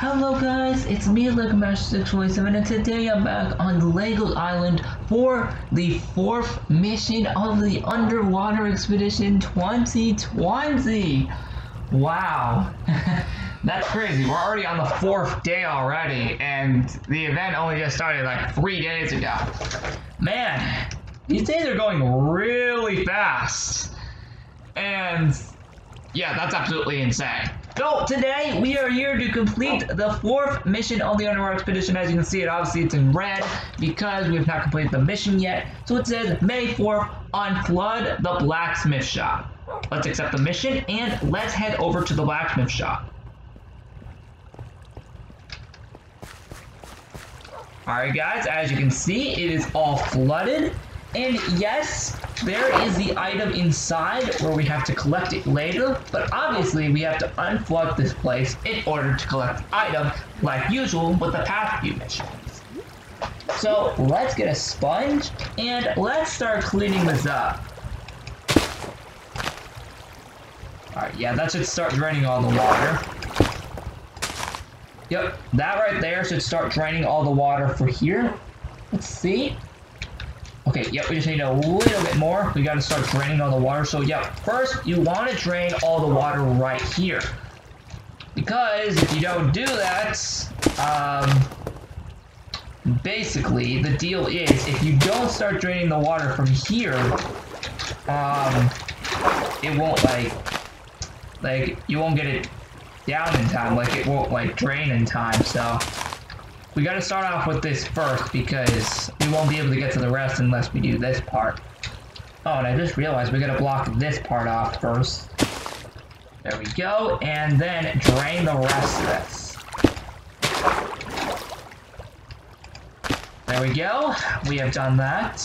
Hello guys, it's me LegoMaster627 and today I'm back on Lego Island for the fourth mission of the Underwater Expedition 2020. Wow. That's crazy. We're already on the fourth day already and the event only just started like three days ago. Man, these days are going really fast. And yeah, that's absolutely insane. So today we are here to complete the fourth mission of the Underwater Expedition. As you can see, it obviously it's in red because we have not completed the mission yet. So it says May 4th on Flood the Blacksmith Shop. Let's accept the mission and let's head over to the blacksmith shop. Alright guys, as you can see, it is all flooded. And yes, there is the item inside where we have to collect it later, but obviously we have to unplug this place in order to collect the item, like usual with the past few missions. So let's get a sponge and let's start cleaning this up. Alright, yeah, that should start draining all the water. Yep, that right there should start draining all the water for here. Let's see. Okay, yep, we just need a little bit more. We gotta start draining all the water. So, yep, first you wanna drain all the water right here. Because if you don't do that, um, basically, the deal is, if you don't start draining the water from here, um, it won't, like, like, you won't get it down in time. Like, it won't, like, drain in time, so... We gotta start off with this first because we won't be able to get to the rest unless we do this part. Oh, and I just realized we gotta block this part off first. There we go, and then drain the rest of this. There we go, we have done that.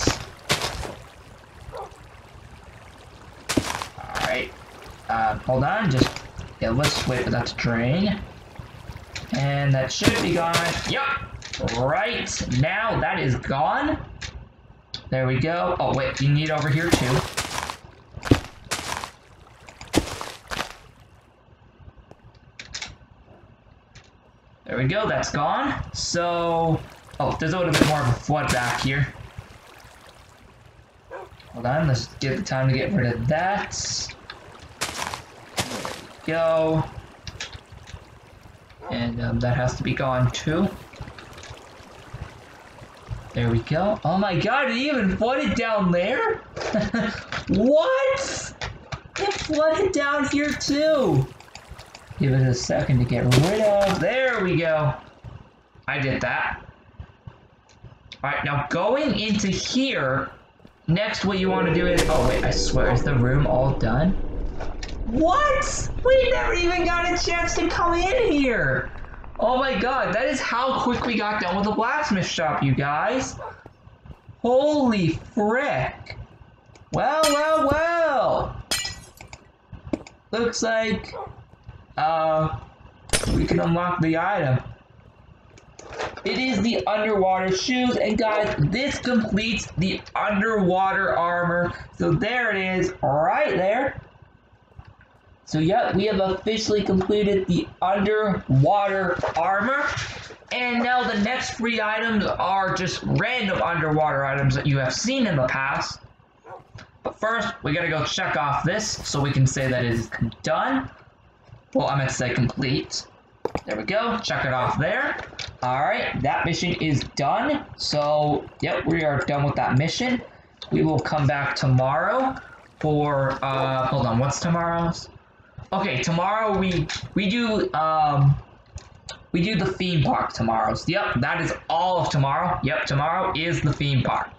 Alright, uh, hold on, just, yeah, let's wait for that to drain. And that should be gone. Yep. Right now, that is gone. There we go. Oh, wait. You need over here, too. There we go. That's gone. So... Oh, there's a little bit more of a flood back here. Hold on. Let's give the time to get rid of that. go and um, that has to be gone too. There we go. Oh my god, it even flooded down there? what? It flooded down here too. Give it a second to get rid of. There we go. I did that. Alright, now going into here, next what you want to do is... Oh wait, I swear, is the room all done? What? We never even got a chance to come in here. Oh my god, that is how quick we got done with the blacksmith shop, you guys. Holy frick. Well, well, well. Looks like, uh, we can unlock the item. It is the underwater shoes, and guys, this completes the underwater armor. So there it is, right there. So yep, we have officially completed the underwater armor. And now the next three items are just random underwater items that you have seen in the past. But first, we gotta go check off this so we can say that it is done. Well, I meant to say complete. There we go, check it off there. Alright, that mission is done. So, yep, we are done with that mission. We will come back tomorrow for, uh, hold on, what's tomorrow's? Okay, tomorrow we we do um we do the theme park tomorrow. So, yep, that is all of tomorrow. Yep, tomorrow is the theme park.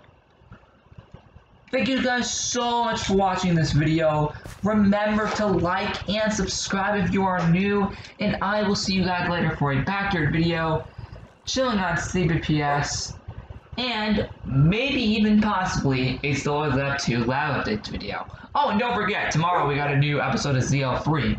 Thank you guys so much for watching this video. Remember to like and subscribe if you are new, and I will see you guys later for a backyard video, chilling on CBPS, and maybe even possibly a Still Up 2 lab updates video. Oh, and don't forget, tomorrow we got a new episode of ZL3.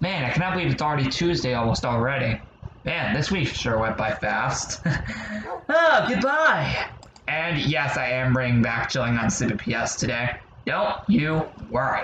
Man, I cannot believe it's already Tuesday almost already. Man, this week sure went by fast. oh, goodbye! And yes, I am bringing back Chilling on Super PS today. Don't you worry.